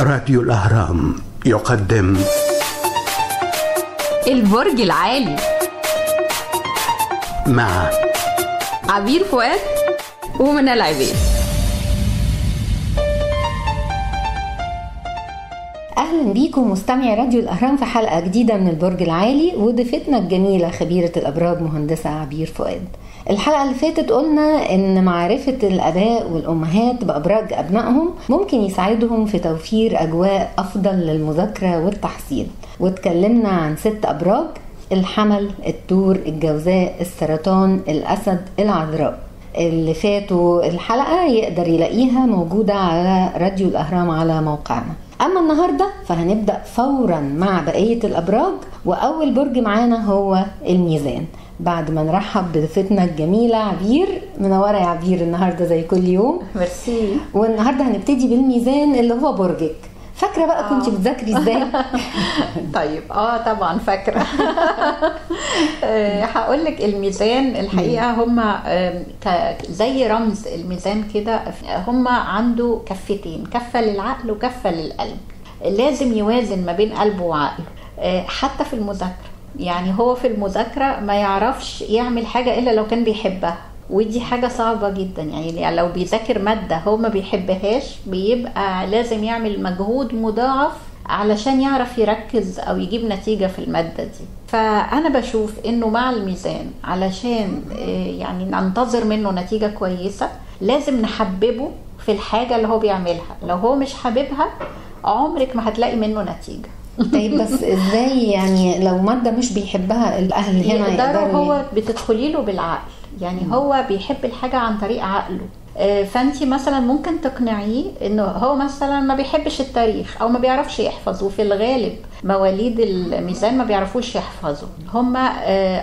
راديو الأهرام يقدم البرج العالي. مع عبير فؤاد ومنى العبيد. أهلا بيكم مستمعي راديو الأهرام في حلقة جديدة من البرج العالي وضيفتنا الجميلة خبيرة الابراج مهندسة عبير فؤاد. الحلقة اللي فاتت قلنا إن معرفة الأباء والأمهات بأبراج أبنائهم ممكن يساعدهم في توفير أجواء أفضل للمذاكرة والتحصيل. واتكلمنا عن ست أبراج الحمل الثور الجوزاء السرطان الأسد العذراء. اللي فاتوا الحلقة يقدر يلاقيها موجودة على راديو الأهرام على موقعنا. أما النهارده فهنبدأ فورا مع بقية الأبراج وأول برج معانا هو الميزان. بعد ما نرحب بضيفتنا الجميلة عبير منورة يا عبير النهارده زي كل يوم. ميرسي. والنهاردة هنبتدي بالميزان اللي هو برجك. فاكرة بقى كنت آه. بتذاكري إزاي؟ طيب آه طبعا فاكرة. هقول لك الميزان الحقيقة هم زي رمز الميزان كده هم عنده كفتين كفة للعقل وكفة للقلب. لازم يوازن ما بين قلبه وعقله آه، حتى في المذاكرة. يعني هو في المذاكرة ما يعرفش يعمل حاجة إلا لو كان بيحبها. ودي حاجة صعبة جدا. يعني لو بيذاكر مادة هو ما بيحبهاش بيبقى لازم يعمل مجهود مضاعف علشان يعرف يركز أو يجيب نتيجة في المادة دي. فأنا بشوف إنه مع الميزان علشان آه، يعني ننتظر منه نتيجة كويسة لازم نحببه في الحاجة اللي هو بيعملها. لو هو مش حاببها عمرك ما هتلاقي منه نتيجة. طيب بس إزاي يعني لو مادة مش بيحبها الأهل هنا يقدروا هو بتدخلي له بالعقل. يعني هو بيحب الحاجة عن طريق عقله. فانت مثلا ممكن تقنعيه إنه هو مثلا ما بيحبش التاريخ أو ما بيعرفش يحفظ وفي الغالب مواليد الميزان ما بيعرفوش يحفظوا هم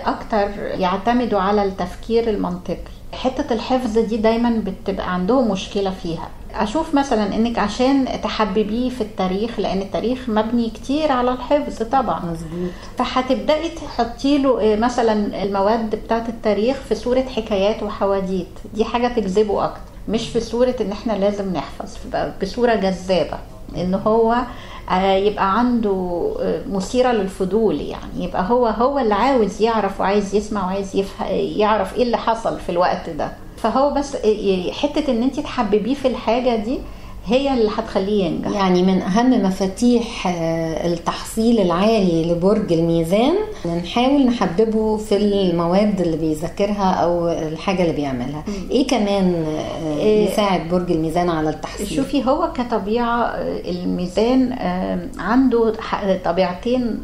أكتر يعتمدوا على التفكير المنطقي. حتة الحفظ دي دايما بتبقى عندهم مشكلة فيها. أشوف مثلا إنك عشان تحببيه في التاريخ لأن التاريخ مبني كتير على الحفظ طبعا. مظبوط. فهتبدأي تحطي له مثلا المواد بتاعة التاريخ في صورة حكايات وحواديت. دي حاجة تجذبه أكتر مش في صورة إن إحنا لازم نحفظ بصورة جذابة. إن هو يبقى عنده مثيرة للفضول يعني. يبقى هو هو اللي عاوز يعرف وعايز يسمع وعايز يعرف إيه اللي حصل في الوقت ده. فهو بس حتة إن انت تحببيه في الحاجة دي هي اللي هتخليه ينجح. يعني من أهم مفاتيح التحصيل العالي لبرج الميزان. نحاول نحببه في المواد اللي بيذاكرها أو الحاجة اللي بيعملها. إيه كمان يساعد برج الميزان على التحصيل؟ شوفي هو كطبيعة الميزان عنده طبيعتين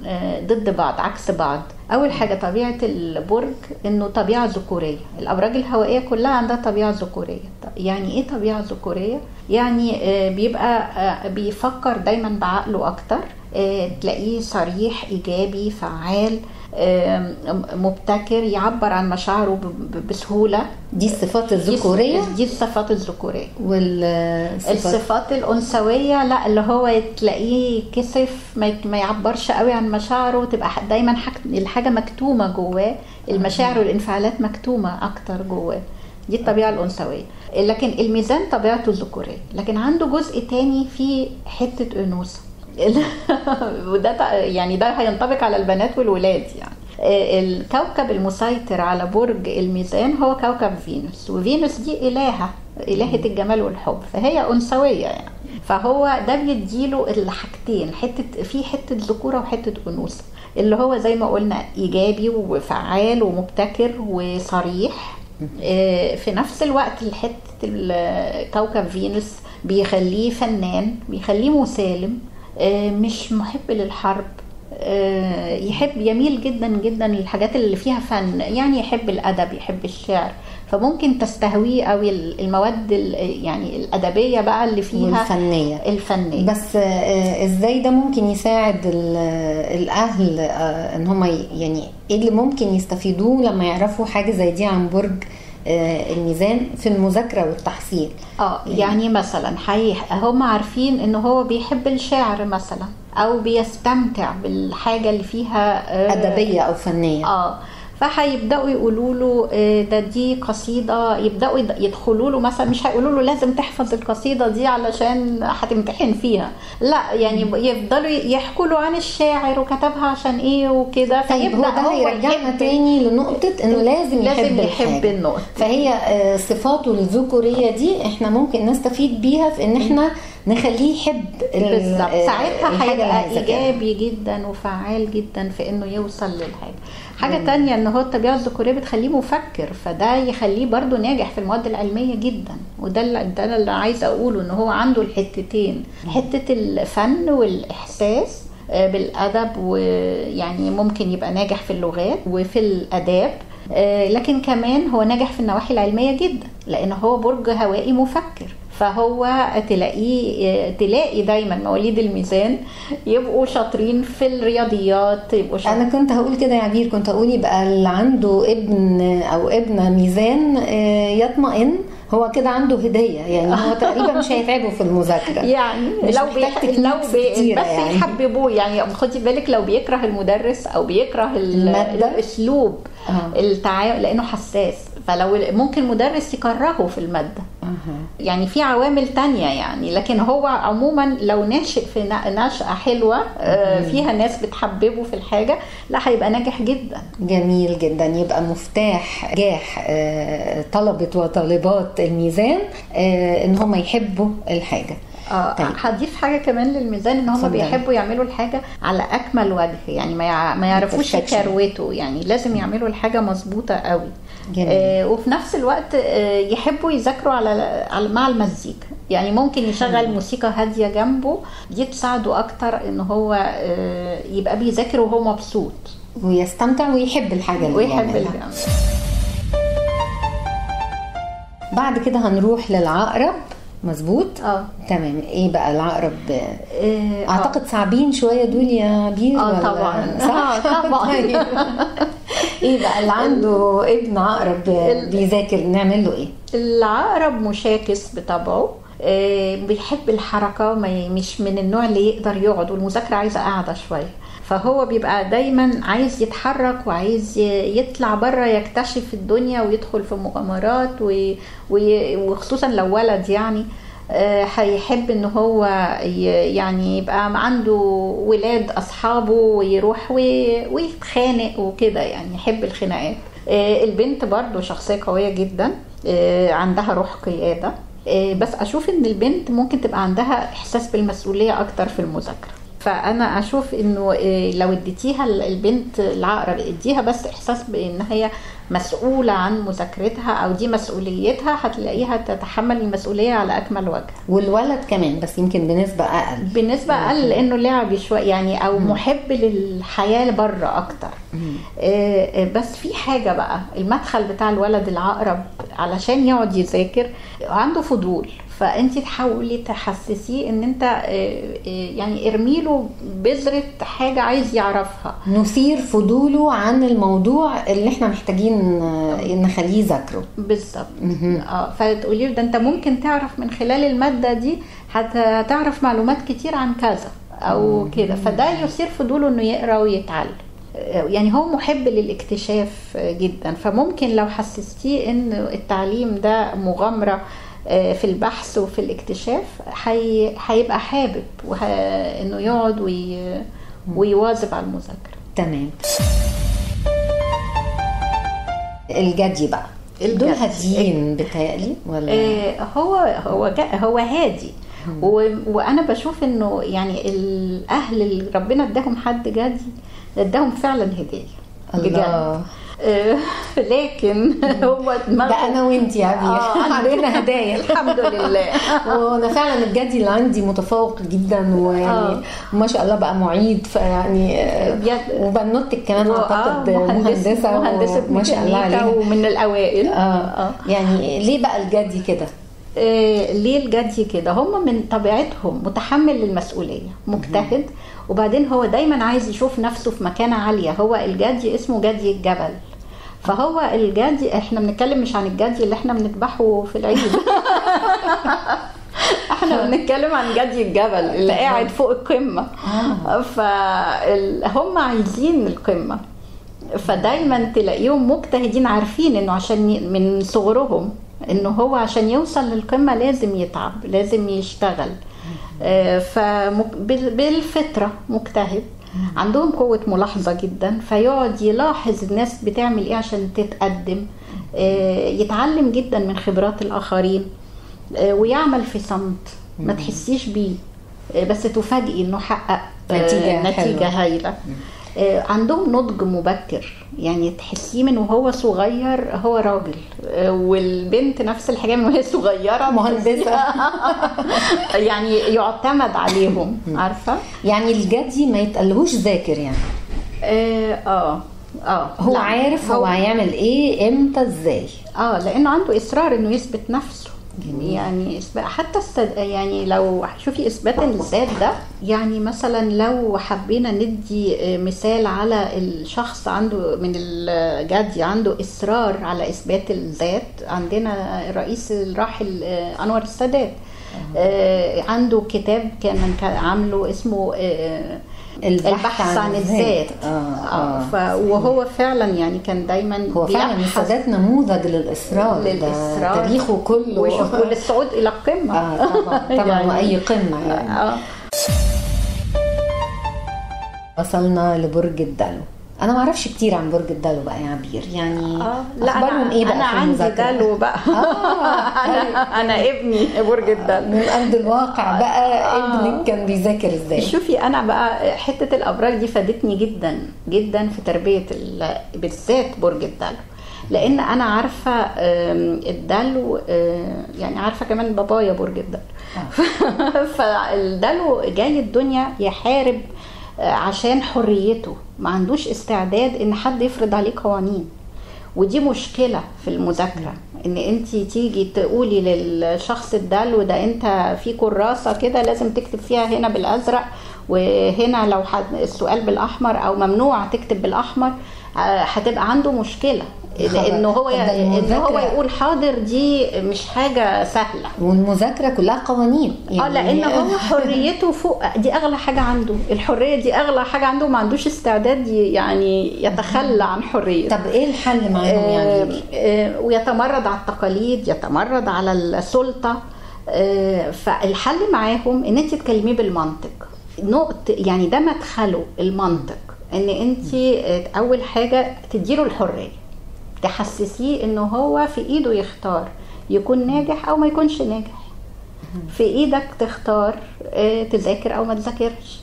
ضد بعض عكس بعض. أول حاجة طبيعة البرج إنه طبيعة ذكورية. الأبراج الهوائية كلها عندها طبيعة ذكورية. يعني إيه طبيعة ذكورية؟ يعني بيبقى بيفكر دايما بعقله أكتر. تلاقيه صريح إيجابي فعال. مبتكر يعبر عن مشاعره بسهولة. دي الصفات الذكورية؟ دي الصفات الذكورية. والصفات الصفات الأنثوية لا اللي هو تلاقيه كسف ما يعبرش قوي عن مشاعره تبقى دايما الحاجة مكتومة جواه المشاعر والانفعالات مكتومة أكتر جواه. دي الطبيعة الأنثوية. لكن الميزان طبيعته ذكوريه لكن عنده جزء تاني فيه حتة أنوثة. وده يعني ده هينطبق على البنات والولاد يعني. الكوكب المسيطر على برج الميزان هو كوكب فينوس وفينوس دي إلهة إلهة الجمال والحب فهي أنثوية يعني. فهو ده بيديله الحاجتين حتة في حتة ذكورة وحتة أنوثة اللي هو زي ما قلنا إيجابي وفعال ومبتكر وصريح. في نفس الوقت حتة كوكب فينوس بيخليه فنان بيخليه مسالم مش محب للحرب. يحب يميل جدا جدا للحاجات اللي فيها فن. يعني يحب الأدب يحب الشعر. فممكن تستهويه قوي المواد يعني الأدبية بقى اللي فيها. الفنيه الفنية. بس إزاي ده ممكن يساعد الأهل إن هم يعني إيه اللي ممكن يستفيدوه لما يعرفوا حاجة زي دي عن برج؟ الميزان في المذاكرة والتحصيل. آه يعني مثلا حي هم عارفين إن هو بيحب الشعر مثلا أو بيستمتع بالحاجة اللي فيها أدبية أو فنية. آه فهيبدأوا يقولوا له آه، ده دي قصيدة. يبدأوا يد- يدخلوا له مثلا مش هيقولوا له لازم تحفظ القصيدة دي علشان هتمتحن فيها. لا يعني يفضلوا يحكوا له عن الشاعر وكتبها عشان إيه وكده. طيب هو ده هيرجعنا يحب- تاني لنقطة إنه لازم لازم يحب يحب. النقطة. فهي آه، صفاته الذكورية دي إحنا ممكن نستفيد بيها في إن إحنا نخليه يحب ال- بالظبط. ساعتها هيبقى. إيجابي جدا وفعال جدا في إنه يوصل للحاجة. حاجة تانية إن هو الطبيعة الذكورية بتخليه مفكر فده يخليه برضو ناجح في المواد العلمية جدا. وده اللي ده اللي عايزة أقوله إن هو عنده الحتتين. حتة الفن والإحساس آه، بالأدب ويعني ممكن يبقى ناجح في اللغات وفي الأداب آه، لكن كمان هو ناجح في النواحي العلمية جدا لأن هو برج هوائي مفكر. فهو تلاقيه تلاقي دايما مواليد الميزان يبقوا شاطرين في الرياضيات يبقوا شاطرين أنا كنت هقول كده يا عبير كنت هقول يبقى اللي عنده ابن أو ابنة ميزان آه، يطمئن هو كده عنده هدية يعني هو تقريبا مش هيتعبه في المذاكرة يعني مش لو بيح... لو بي... بس يعني. يحببوه يعني خدي بالك لو بيكره المدرس أو بيكره ال... الأسلوب آه. التعامل لأنه حساس فلو ممكن مدرس يكرهه في المادة. يعني في عوامل تانية يعني لكن هو عموما لو ناشئ في نشأة حلوة آه، فيها ناس بتحببه في الحاجة لا هيبقى ناجح جدا جميل جدا يبقى مفتاح نجاح آه، طلبة وطالبات الميزان آه، إن هم يحبوا الحاجة آه طيب. هضيف حاجة كمان للميزان إن هم. بيحبوا يعملوا الحاجة على أكمل وجه يعني ما يع- ما يعرفوش. يكروتوا يعني لازم يعملوا الحاجة مظبوطة قوي. آه وفي نفس الوقت آه يحبوا يذاكروا على على مع المزيكا. يعني ممكن يشغل موسيقى هادية جنبه دي تساعده أكتر إن هو آه يبقى بيذاكر وهو مبسوط. ويستمتع ويحب الحاجة اللي ويحب. الجامعة. بعد كده هنروح للعقرب. مظبوط؟ آه. تمام. إيه بقى العقرب؟ آه، أعتقد صعبين شوية دول يا بير آه طبعا. صح؟ آه طبعا. طيب. إيه بقى اللي عنده ابن عقرب بيذاكر نعمل له إيه؟ العقرب مشاكس بطبعه آه، بيحب ي- مش من النوع اللي يقدر يقعد والمذاكرة عايزة قاعدة شوية. فهو بيبقى دايما عايز يتحرك وعايز يطلع بره يكتشف الدنيا ويدخل في مغامرات وخصوصا لو ولد يعني. هيحب إن هو يعني يبقى عنده ولاد أصحابه ويروح وي- ويتخانق وكده يعني يحب الخناقات. آه، البنت برضو شخصية قوية جدا آه، عندها روح قيادة. آه، بس أشوف إن البنت ممكن تبقى عندها إحساس بالمسؤولية أكتر في المذاكرة. فأنا أشوف إنه آه، لو اديتيها ال- البنت العقرب اديها بس إحساس بإن هي مسؤولة عن مذاكرتها أو دي مسؤوليتها هتلاقيها تتحمل المسؤولية على أكمل وجه. والولد كمان بس يمكن بنسبة أقل. بالنسبة أقل لأنه لعبي شوية يعني أو محب للحياة بره أكتر. آه، آه، بس في حاجة بقى المدخل بتاع الولد العقرب علشان يقعد يذاكر عنده فضول. فأنت تحاولي تحسسيه إن أنت آه، آه، يعني ارميله بذرة حاجة عايز يعرفها. نثير فضوله عن الموضوع اللي إحنا محتاجين آه، نخليه يذاكره. بالظبط. آه فتقولي له ده أنت ممكن تعرف من خلال المادة دي هت- هتعرف معلومات كتير عن كذا أو كده. فده يثير فضوله إنه يقرأ ويتعلم. يعني هو محب للاكتشاف جدا. فممكن لو حسستيه إن التعليم ده مغامرة في البحث وفي الاكتشاف هي- هيبقى حابب وه... إنه يقعد وي... ويواظب على المذاكرة. تمام. الجدي بقى. دول. هاديين بتهيألي ولا؟ آه، هو هو هو هادي. و- وأنا بشوف إنه يعني الأهل اللي ربنا اداهم حد جدي اداهم فعلا هدية. الله. بجد. آه، لكن هو دماغه ده أنا وأنت يا عبير آه، عندنا هدايا. الحمد لله. وأنا فعلا الجدي اللي عندي متفوق جدا ويعني آه. ما شاء الله بقى معيد فيعني آه،. وبنوتك كمان آه، أعتقد مهندس- مهندسة مهندسة وما شاء الله عليها. ومن الأوائل. آه. يعني ليه بقى الجدي كده؟ آه، ليه الجدي كده؟ هم من طبيعتهم متحمل للمسؤولية مجتهد. وبعدين هو دايما عايز يشوف نفسه في مكانة عالية. هو الجدي اسمه جدي الجبل. فهو الجدي إحنا بنتكلم مش عن الجدي اللي إحنا بنذبحه في العيد. إحنا بنتكلم عن جدي الجبل اللي قاعد فوق القمة. فهم عايزين القمة. فدايما تلاقيهم مجتهدين عارفين إنه عشان من صغرهم إنه هو عشان يوصل للقمة لازم يتعب لازم يشتغل. فبالفطره مجتهد. عندهم قوة ملاحظة جدا فيقعد يلاحظ الناس بتعمل إيه عشان تتقدم آه، يتعلم جدا من خبرات الآخرين آه، ويعمل في صمت ما تحسيش بيه آه، بس تفاجئي إنه حقق آه، نتيجة نتيجة حلوة. هايلة. آه، عندهم نضج مبكر. يعني تحسيه من وهو صغير هو راجل. آه، والبنت نفس الحاجة من وهي صغيرة. مهندسة. يعني يعتمد عليهم. عارفة؟ يعني الجدي ما يتقلهوش ذاكر يعني. آه آه آه. هو لا، عارف هو هيعمل إيه إمتى إزاي. آه لأنه عنده إصرار إنه يثبت نفسه. يعني حتى السد... يعني لو شوفي إثبات الذات ده يعني مثلا لو حبينا ندي آه، مثال على الشخص عنده من الجدي عنده إصرار على إثبات الذات عندنا الرئيس الراحل آه، أنور السادات آه، عنده كتاب كان عامله اسمه آه، البحث عن الذات. آه، آه. آه. ف... وهو فعلا يعني كان دايما هو فعلا السادات نموذج للاصرار ده للإصرار. تاريخه كله. وللصعود إلى القمه آه طبعا. طبعا يعني- وأي قمة يعني. آه. وصلنا لبرج الدلو. أنا ما أعرفش كتير عن برج الدلو بقى يا عبير. يعني آه لا أخبارهم أنا إيه بقى أنا عندي؟ دلو بقى. أنا أنا ابني برج الدلو. من أرض الواقع بقى. آه. ابنك كان بيذاكر إزاي؟ شوفي أنا بقى حتة الأبراج دي فادتني جدا جدا في تربية ال- بالذات برج الدلو. لأن أنا عارفة الدلو آه، يعني عارفة كمان بابايا برج الدلو. فالدلو جاي الدنيا يحارب آه، عشان حريته. ما عندوش استعداد إن حد يفرض عليه قوانين. ودي مشكلة في المذاكرة إن انت تيجي تقولي للشخص الدلو ده أنت في كراسة كده لازم تكتب فيها هنا بالأزرق وهنا لو السؤال بالأحمر أو ممنوع تكتب بالأحمر آه، هتبقى عنده مشكلة. لأن هو ده إن هو يقول حاضر دي مش حاجة سهلة. والمذاكرة كلها قوانين. آه لأن هو حريته فوق. دي أغلى حاجة عنده. الحرية دي أغلى حاجة عنده. ما عندوش استعداد يعني يتخلى عن حريته. طب إيه الحل معاهم آه، عبير آه، ويتمرد على التقاليد يتمرد على السلطة. آه، فالحل معاهم إن أنت تكلميه بالمنطق. نقط يعني ده مدخله المنطق. إن أنت آه، أول حاجة تديله الحرية. تحسسيه إنه هو في إيده يختار يكون ناجح أو ما يكونش ناجح. في إيدك تختار آه، تذاكر أو ما تذاكرش.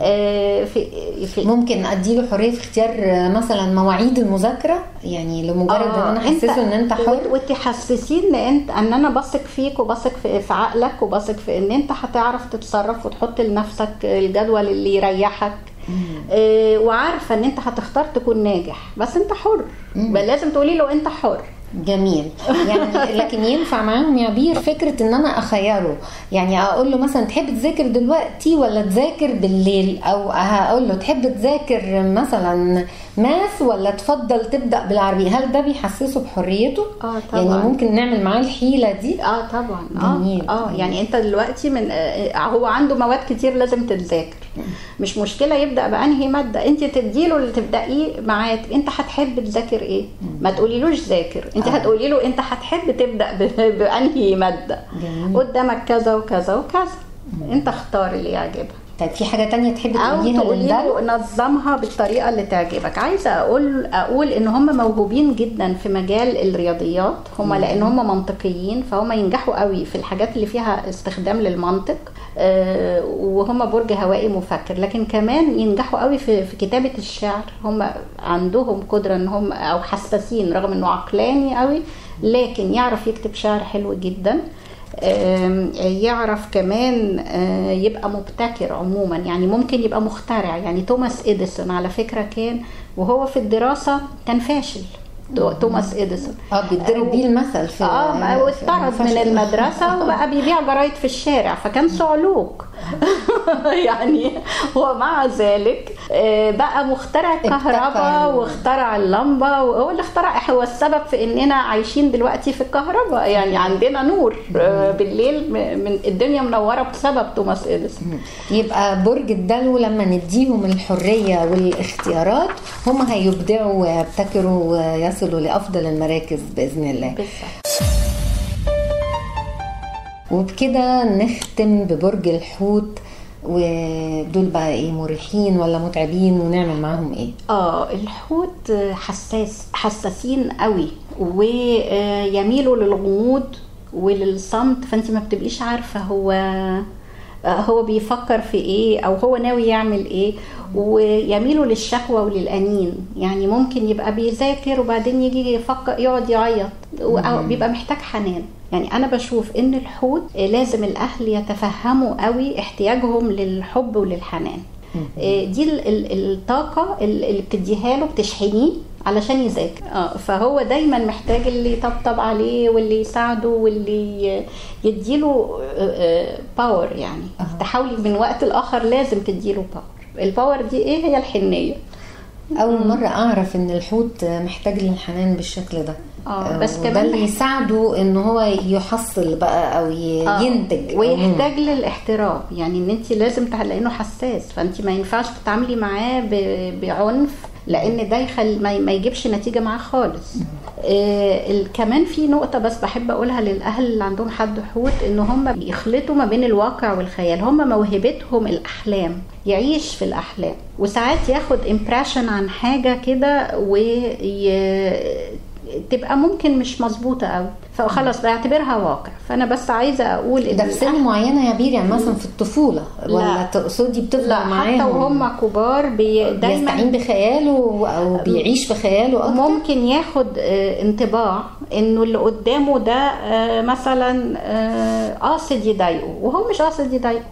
آه، في في ممكن أديله حرية في اختيار آه، مثلا مواعيد المذاكرة؟ يعني لمجرد إن أنا احسسه إن أنت حر. وت- وتحسسيه إن أنت إن أنا بثق فيك وبثق في, في عقلك وبثق في إن أنت هتعرف تتصرف وتحط لنفسك الجدول اللي يريحك. آه، وعارفة إن أنت هتختار تكون ناجح بس أنت حر. بل لازم تقولي له أنت حر. جميل. يعني لكن ينفع معاهم يا بير فكرة إن أنا أخيره. يعني أقول له مثلا تحب تذاكر دلوقتي ولا تذاكر بالليل؟ أو هقول له تحب تذاكر مثلا ماث ولا تفضل تبدأ بالعربي؟ هل ده بيحسسه بحريته؟ آه طبعا. يعني ممكن نعمل معاه الحيلة دي؟ آه طبعا. آه جميل. آه يعني أنت دلوقتي من آه هو عنده مواد كتير لازم تتذاكر. مش مشكلة يبدأ بأنهي مادة انت تديله اللي تبدأيه معاه انت هتحب تذاكر إيه؟ ما تقوليلوش ذاكر. انت آه. هتقولي له انت هتحب تبدأ بأنهي مادة؟ جميل. قدامك كذا وكذا وكذا. انت اختار اللي يعجبك. طيب في حاجة تانية تحب تقوليها له نظمها بالطريقة اللي تعجبك. عايزة أقول أقول إن هم موهوبين جدا في مجال الرياضيات. هم لأن هم منطقيين فهم ينجحوا قوي في الحاجات اللي فيها استخدام للمنطق آه، وهم برج هوائي مفكر. لكن كمان ينجحوا قوي في في كتابة الشعر. هم عندهم قدرة إن هم أو حساسين رغم إنه عقلاني قوي لكن يعرف يكتب شعر حلو جدا. يعرف كمان آه، يبقى مبتكر عموما يعني ممكن يبقى مخترع. يعني توماس إديسون على فكرة كان وهو في الدراسة كان فاشل. تو- توماس إديسون. آه بيتضرب بيه المثل في آه واتطرد من المدرسة وبقى بيبيع جرايد في الشارع فكان صعلوك. يعني ومع ذلك آه، بقى مخترع الكهرباء. واخترع اللمبة وهو اللي اخترع. هو السبب في إننا عايشين دلوقتي في الكهرباء. يعني عندنا نور آه، بالليل من الدنيا منورة بسبب توماس إديسون. يبقى برج الدلو لما نديهم الحرية والاختيارات هم هيبدعوا ويبتكروا ويصلوا لأفضل المراكز بإذن الله. وبكده نختم ببرج الحوت ودول بقى إيه مريحين ولا متعبين ونعمل معاهم إيه؟ آه الحوت حساس حساسين قوي ويميلوا للغموض وللصمت فأنت ما بتبقيش عارفة هو هو بيفكر في إيه أو هو ناوي يعمل إيه. ويميلوا للشكوى وللأنين. يعني ممكن يبقى بيذاكر وبعدين يجي يفكر يقعد يعيط أو بيبقى محتاج حنان. يعني أنا بشوف إن الحوت لازم الأهل يتفهموا قوي احتياجهم للحب وللحنان. آه، دي ال- ال- الطاقة اللي بتديها له بتشحنيه علشان يذاكر. آه. فهو دايما محتاج اللي يطبطب عليه واللي يساعده واللي يديله power يعني. تحاولي من وقت لآخر لازم تديله power ال power دي إيه؟ هي الحنية. أول مرة أعرف إن الحوت محتاج للحنان بالشكل ده. آه، بس وده كمان اللي يساعده إن هو يحصل بقى أو آه، ينتج. ويحتاج للاحترام يعني إن انت لازم لأنه حساس. فانت ما ينفعش تتعاملي معاه بعنف لأن ده يخل ما يجيبش نتيجة معاه خالص. آه كمان في نقطة بس بحب أقولها للأهل اللي عندهم حد حوت إن هم بيخلطوا ما بين الواقع والخيال. هم موهبتهم الأحلام يعيش في الأحلام. وساعات ياخد impression عن حاجة كده وي تبقى ممكن مش مظبوطة قوي. فخلاص بيعتبرها واقع. فأنا بس عايزة أقول إن ده في سن معينة يا عبير يعني مثلا في الطفولة ولا لا. تقصدي بتفضل لا معاهم؟ حتى وهم كبار بي دايما بيستعين بخياله أو بيعيش في خياله أكتر؟ ممكن ياخد آه، انطباع إنه اللي قدامه ده آه، مثلا آه، قاصد يضايقه وهو مش قاصد يضايقه.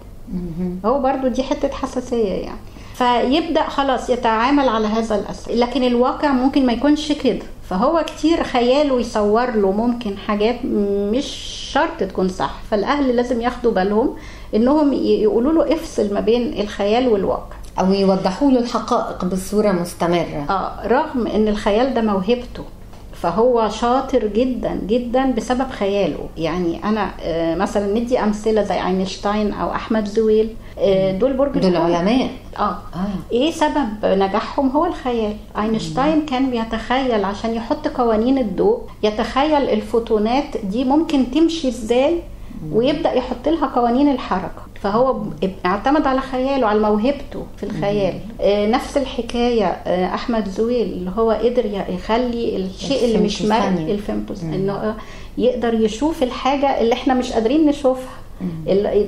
هو برضو دي حتة حساسية يعني. فيبدأ خلاص يتعامل على هذا الأساس. لكن الواقع ممكن ما يكونش كده. فهو كتير خياله يصور له ممكن حاجات مش شرط تكون صح فالأهل لازم ياخدوا بالهم إنهم يقولوا له افصل ما بين الخيال والواقع. أو يوضحوا له الحقائق بصورة مستمرة. آه رغم إن الخيال ده موهبته فهو شاطر جدا جدا بسبب خياله. يعني أنا آه، مثلا ندي أمثلة زي أينشتاين أو أحمد زويل. دول برج دول. علماء. آه. آه. إيه سبب نجاحهم؟ هو الخيال. أينشتاين كان بيتخيل عشان يحط قوانين الضوء يتخيل الفوتونات دي ممكن تمشي إزاي ويبدأ يحط لها قوانين الحركة. فهو اعتمد على خياله على موهبته في الخيال. آه نفس الحكاية آه أحمد زويل اللي هو قدر يخلي الشيء اللي مش مرئي. الفيمتوس إنه يقدر يشوف الحاجة اللي إحنا مش قادرين نشوفها.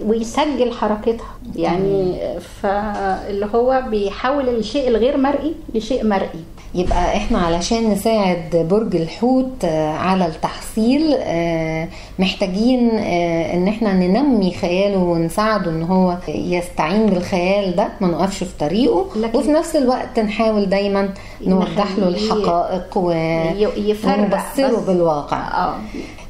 ويسجل حركتها. يعني فاللي هو بيحول الشيء الغير مرئي لشيء مرئي. يبقى إحنا علشان نساعد برج الحوت آه، على التحصيل آه، محتاجين آه، إن إحنا ننمي خياله ونساعده إن هو يستعين بالخيال ده ما نقفش في طريقه وفي نفس الوقت نحاول دايما نوضح له الحقائق ونبصره. بالواقع. آه.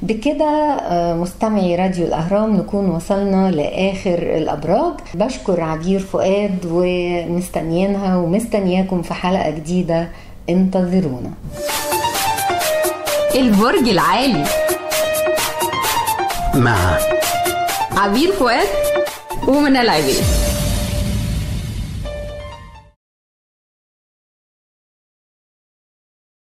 بكده آه، مستمعي راديو الأهرام نكون وصلنا لآخر الأبراج. بشكر عبير فؤاد ومستنيينها ومستنياكم في حلقة جديدة. انتظرونا. البرج العالي. مع عبير فؤاد ومنى العبيد.